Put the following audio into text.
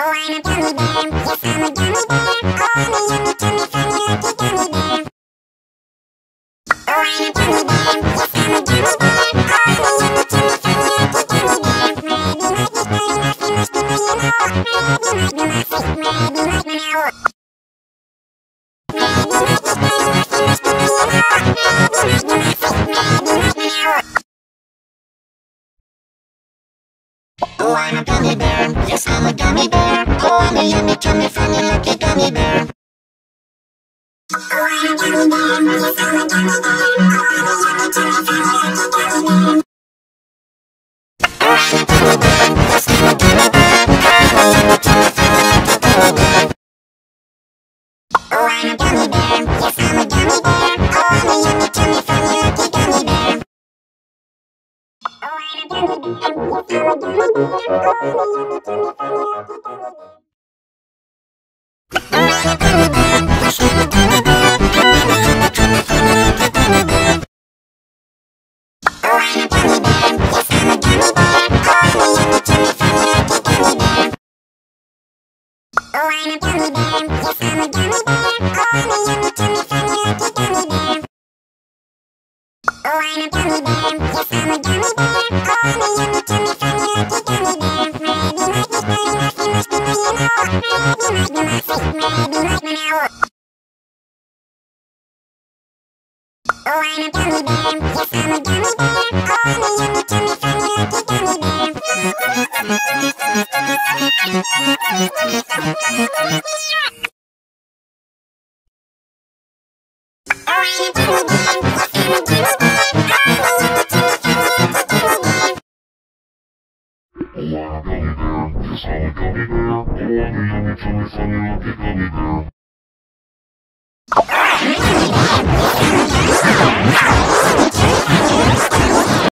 Oh, I'm a gummy bear. Yes, I'm a gummy bear. Oh, I'm a yummy, tummy, funny, lucky gummy bear. Oh, I'm a gummy bear. Yes, I'm a gummy bear. Oh, I'm a yummy, tummy, funny, lucky gummy bear. Maybe might be funny, nasty, musty, but you know. Maybe might be might be now. Maybe might be funny, Oh, I'm a gummy bear. Yes, I'm a gummy bear. Oh, I'm a yummy, tummy, funny, lucky gummy bear. Oh, I'm a gummy bear. I'm a gummy bear. Oh, I'm a gummy bear. Oh, I'm a gummy bear. I'm a gummy bear. Yes, I'm a gummy bear. Oh, I'm a yummy, tummy, funny, lucky gummy I'm a gummy bear. Yes, I'm a gummy bear. Oh, I'm a yummy, tummy, funny, lucky gummy bear. Oh, I'm a gummy bear. Yes, I'm a gummy bear. Gummy bear. Yes, I'm a gummy bear. Oh, I'm a yummy, tummy, funny, lucky gummy bear.